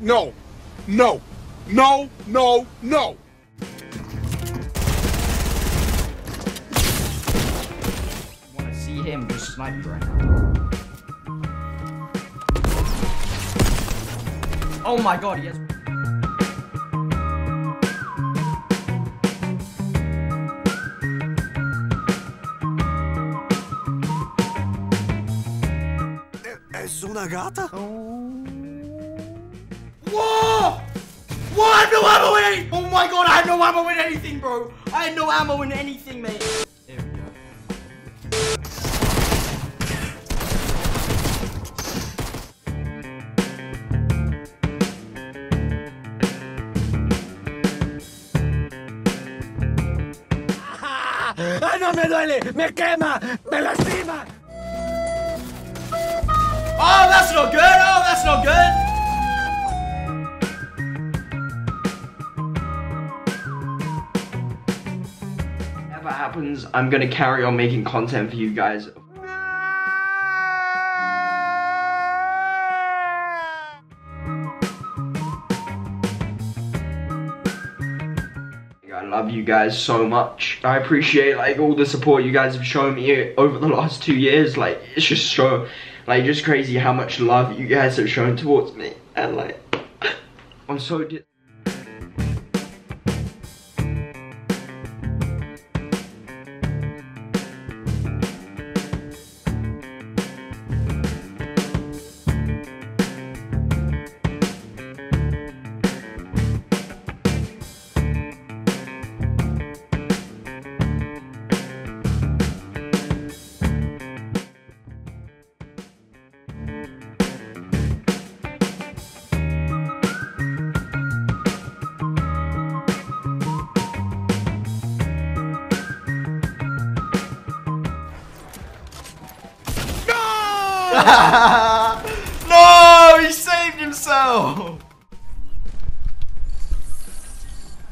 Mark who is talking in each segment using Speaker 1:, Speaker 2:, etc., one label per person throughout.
Speaker 1: No. No. No. No. No.
Speaker 2: want to see him just snipe right now. Oh my god, he has.
Speaker 3: Es una gata? Oh.
Speaker 2: Whoa! What? I have no ammo in any- Oh my god, I have no ammo in anything, bro! I had no ammo in anything, mate. There we go.
Speaker 3: ¡Ay, no me duele! ¡Me quema! ¡Me lastima!
Speaker 2: Oh, that's not good! Oh, that's not good! Whatever happens, I'm gonna carry on making content for you guys. I love you guys so much. I appreciate like all the support you guys have shown me over the last two years. Like it's just so like just crazy how much love you guys have shown towards me. And like I'm so No, he saved himself.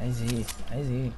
Speaker 4: Easy, easy.